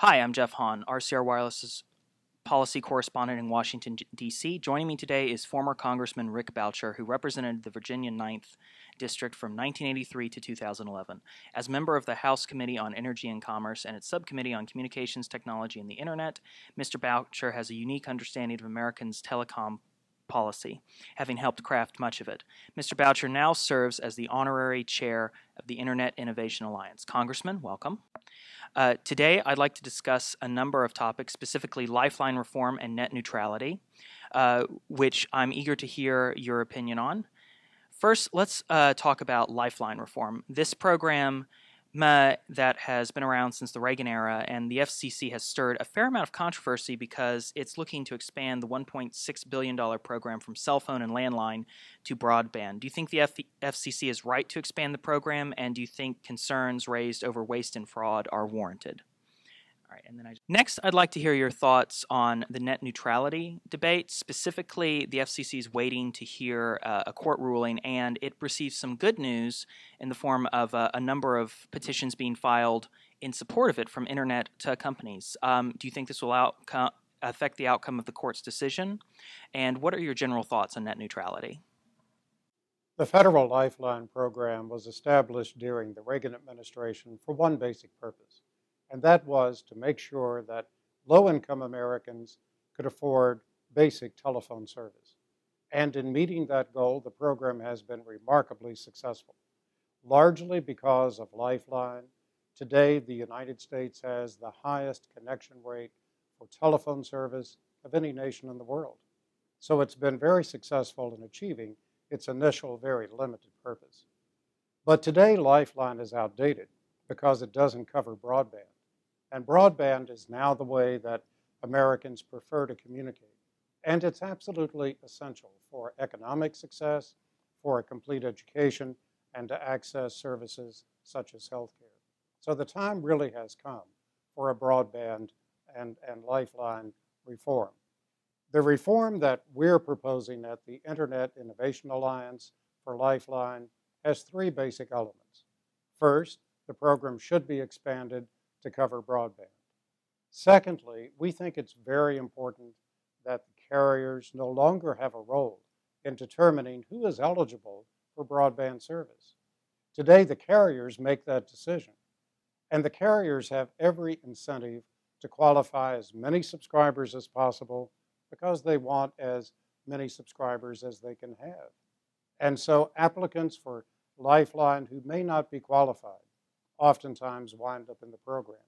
Hi, I'm Jeff Hahn, RCR Wireless's policy correspondent in Washington, D.C. Joining me today is former Congressman Rick Boucher, who represented the Virginia 9th District from 1983 to 2011. As member of the House Committee on Energy and Commerce and its subcommittee on Communications Technology and the Internet, Mr. Boucher has a unique understanding of Americans' telecom policy, having helped craft much of it. Mr. Boucher now serves as the honorary chair of the Internet Innovation Alliance. Congressman, welcome. Uh, today, I'd like to discuss a number of topics, specifically lifeline reform and net neutrality, uh, which I'm eager to hear your opinion on. First, let's uh, talk about lifeline reform. This program that has been around since the Reagan era, and the FCC has stirred a fair amount of controversy because it's looking to expand the $1.6 billion program from cell phone and landline to broadband. Do you think the F- FCC is right to expand the program, and do you think concerns raised over waste and fraud are warranted? All right, and then I, next, I'd like to hear your thoughts on the net neutrality debate. Specifically, the FCC is waiting to hear uh, a court ruling, and it received some good news in the form of uh, a number of petitions being filed in support of it from internet to companies. Um, do you think this will outcome, affect the outcome of the court's decision? And what are your general thoughts on net neutrality? The Federal Lifeline Program was established during the Reagan administration for one basic purpose and that was to make sure that low income Americans could afford basic telephone service. And in meeting that goal, the program has been remarkably successful, largely because of Lifeline. Today, the United States has the highest connection rate for telephone service of any nation in the world. So it's been very successful in achieving its initial, very limited purpose. But today, Lifeline is outdated because it doesn't cover broadband. And broadband is now the way that Americans prefer to communicate. And it's absolutely essential for economic success, for a complete education, and to access services such as healthcare. So the time really has come for a broadband and, and lifeline reform. The reform that we're proposing at the Internet Innovation Alliance for Lifeline has three basic elements. First, the program should be expanded to cover broadband. Secondly, we think it's very important that the carriers no longer have a role in determining who is eligible for broadband service. Today, the carriers make that decision, and the carriers have every incentive to qualify as many subscribers as possible because they want as many subscribers as they can have. And so applicants for Lifeline who may not be qualified oftentimes wind up in the program.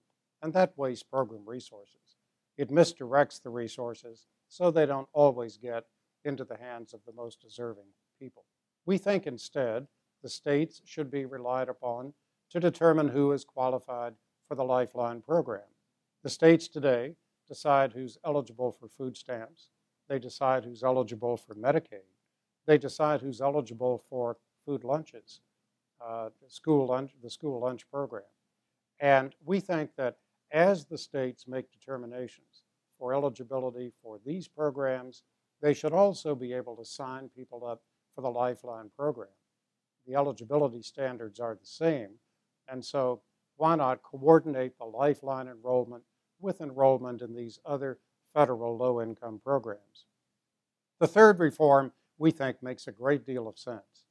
And that wastes program resources. It misdirects the resources so they don't always get into the hands of the most deserving people. We think instead the states should be relied upon to determine who is qualified for the Lifeline program. The states today decide who's eligible for food stamps. They decide who's eligible for Medicaid. They decide who's eligible for food lunches uh, school lunch, the school lunch program. And we think that as the states make determinations for eligibility for these programs, they should also be able to sign people up for the Lifeline program. The eligibility standards are the same, and so why not coordinate the Lifeline enrollment with enrollment in these other federal low-income programs? The third reform we think makes a great deal of sense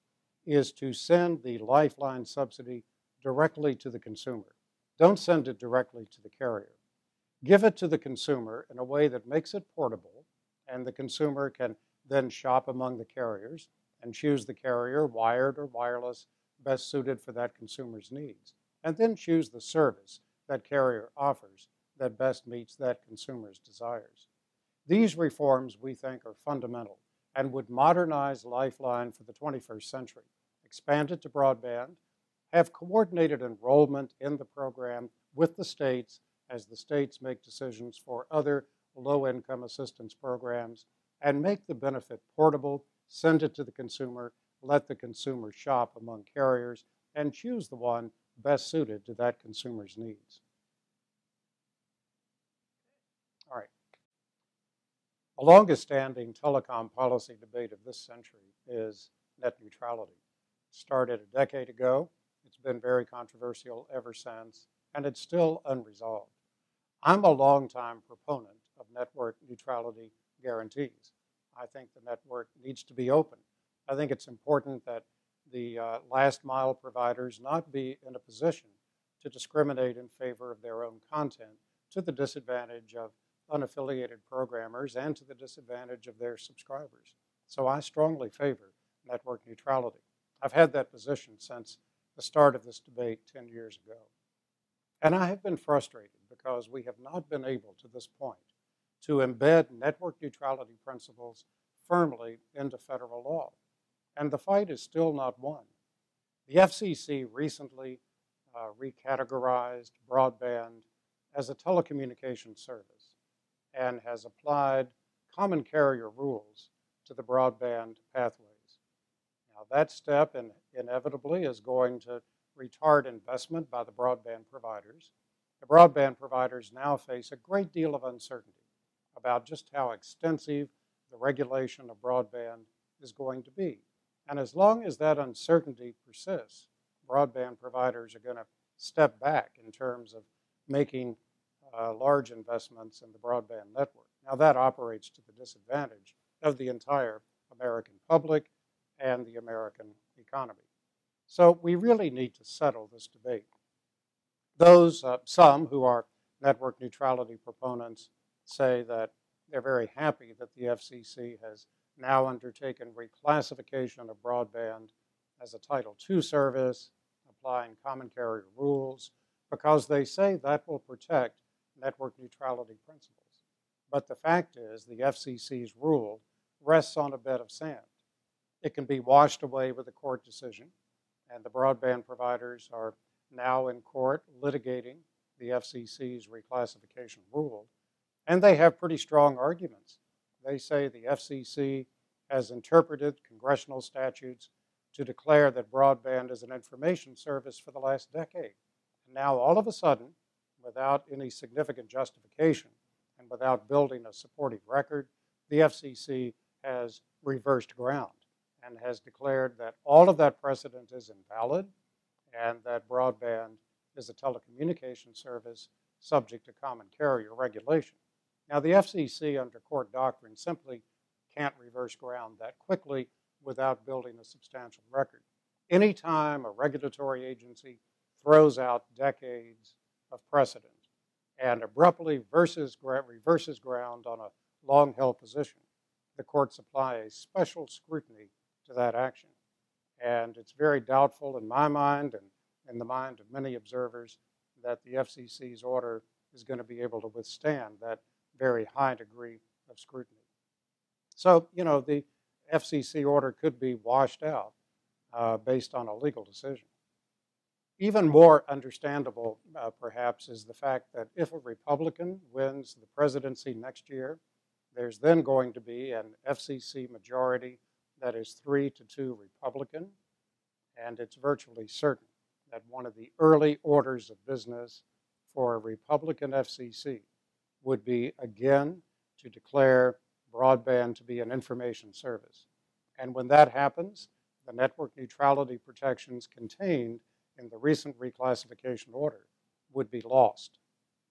is to send the lifeline subsidy directly to the consumer. Don't send it directly to the carrier. Give it to the consumer in a way that makes it portable, and the consumer can then shop among the carriers and choose the carrier, wired or wireless, best suited for that consumer's needs, and then choose the service that carrier offers that best meets that consumer's desires. These reforms, we think, are fundamental and would modernize Lifeline for the 21st century expand it to broadband, have coordinated enrollment in the program with the states as the states make decisions for other low-income assistance programs, and make the benefit portable, send it to the consumer, let the consumer shop among carriers, and choose the one best suited to that consumer's needs. All right. The longest standing telecom policy debate of this century is net neutrality started a decade ago. It's been very controversial ever since, and it's still unresolved. I'm a longtime proponent of network neutrality guarantees. I think the network needs to be open. I think it's important that the uh, last mile providers not be in a position to discriminate in favor of their own content to the disadvantage of unaffiliated programmers and to the disadvantage of their subscribers. So I strongly favor network neutrality. I've had that position since the start of this debate 10 years ago. And I have been frustrated because we have not been able to this point to embed network neutrality principles firmly into federal law. And the fight is still not won. The FCC recently uh, recategorized broadband as a telecommunications service and has applied common carrier rules to the broadband pathways. Now, that step in, inevitably is going to retard investment by the broadband providers. The broadband providers now face a great deal of uncertainty about just how extensive the regulation of broadband is going to be. And as long as that uncertainty persists, broadband providers are going to step back in terms of making uh, large investments in the broadband network. Now, that operates to the disadvantage of the entire American public and the American economy. So, we really need to settle this debate. Those, uh, some who are network neutrality proponents, say that they're very happy that the FCC has now undertaken reclassification of broadband as a Title II service, applying common carrier rules, because they say that will protect network neutrality principles. But the fact is, the FCC's rule rests on a bed of sand. It can be washed away with a court decision, and the broadband providers are now in court litigating the FCC's reclassification rule, and they have pretty strong arguments. They say the FCC has interpreted congressional statutes to declare that broadband is an information service for the last decade. And now, all of a sudden, without any significant justification and without building a supporting record, the FCC has reversed ground and has declared that all of that precedent is invalid and that broadband is a telecommunication service subject to common carrier regulation. Now, the FCC, under court doctrine, simply can't reverse ground that quickly without building a substantial record. Anytime a regulatory agency throws out decades of precedent and abruptly versus, reverses ground on a long held position, the courts apply a special scrutiny to that action. And it's very doubtful in my mind and in the mind of many observers that the FCC's order is going to be able to withstand that very high degree of scrutiny. So, you know, the FCC order could be washed out uh, based on a legal decision. Even more understandable, uh, perhaps, is the fact that if a Republican wins the presidency next year, there's then going to be an FCC majority that is three to two Republican, and it's virtually certain that one of the early orders of business for a Republican FCC would be again to declare broadband to be an information service. And when that happens, the network neutrality protections contained in the recent reclassification order would be lost.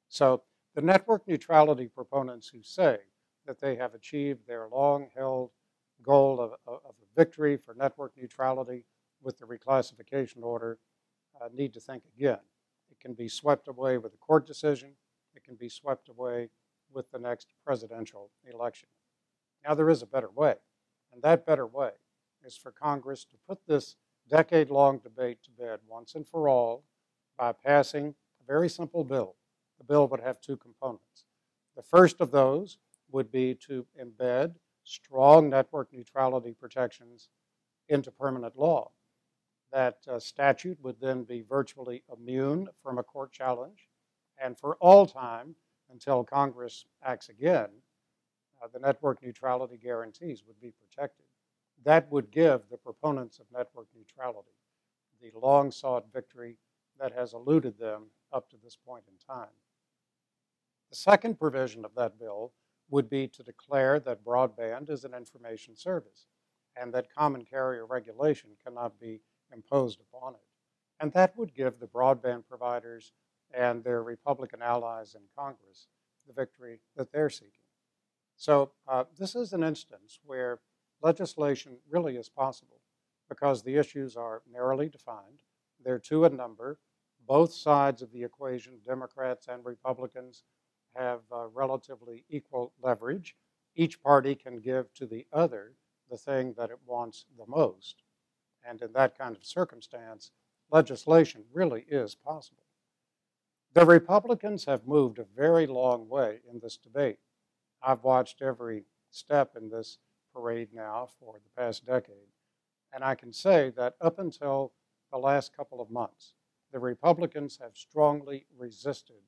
So the network neutrality proponents who say that they have achieved their long held goal of, of, a victory for network neutrality with the reclassification order uh, need to think again. It can be swept away with a court decision, it can be swept away with the next presidential election. Now, there is a better way, and that better way is for Congress to put this decade long debate to bed once and for all by passing a very simple bill. The bill would have two components. The first of those would be to embed strong network neutrality protections into permanent law. That uh, statute would then be virtually immune from a court challenge, and for all time until Congress acts again, uh, the network neutrality guarantees would be protected. That would give the proponents of network neutrality the long sought victory that has eluded them up to this point in time. The second provision of that bill would be to declare that broadband is an information service and that common carrier regulation cannot be imposed upon it. And that would give the broadband providers and their Republican allies in Congress the victory that they're seeking. So uh, this is an instance where legislation really is possible because the issues are narrowly defined. They're two in number. Both sides of the equation, Democrats and Republicans, have uh, relatively equal leverage. Each party can give to the other the thing that it wants the most. And in that kind of circumstance, legislation really is possible. The Republicans have moved a very long way in this debate. I've watched every step in this parade now for the past decade. And I can say that up until the last couple of months, the Republicans have strongly resisted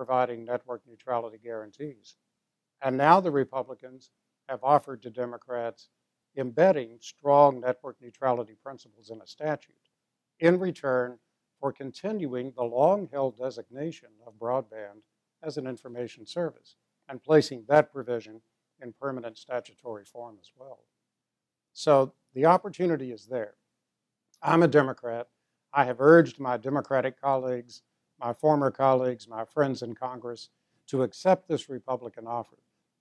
providing network neutrality guarantees. And now the Republicans have offered to Democrats embedding strong network neutrality principles in a statute in return for continuing the long-held designation of broadband as an information service and placing that provision in permanent statutory form as well. So the opportunity is there. I'm a Democrat. I have urged my Democratic colleagues, my former colleagues, my friends in Congress to accept this Republican offer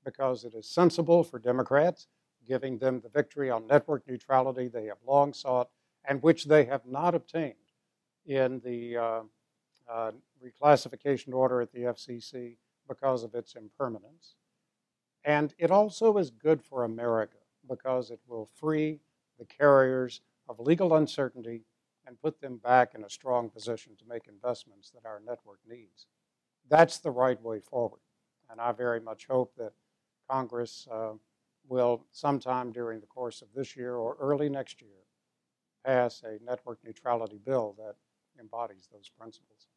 because it is sensible for Democrats, giving them the victory on network neutrality they have long sought and which they have not obtained in the uh, uh, reclassification order at the FCC because of its impermanence. And it also is good for America because it will free the carriers of legal uncertainty and put them back in a strong position to make investments that our network needs. That's the right way forward. And I very much hope that Congress uh, will, sometime during the course of this year or early next year, pass a network neutrality bill that embodies those principles.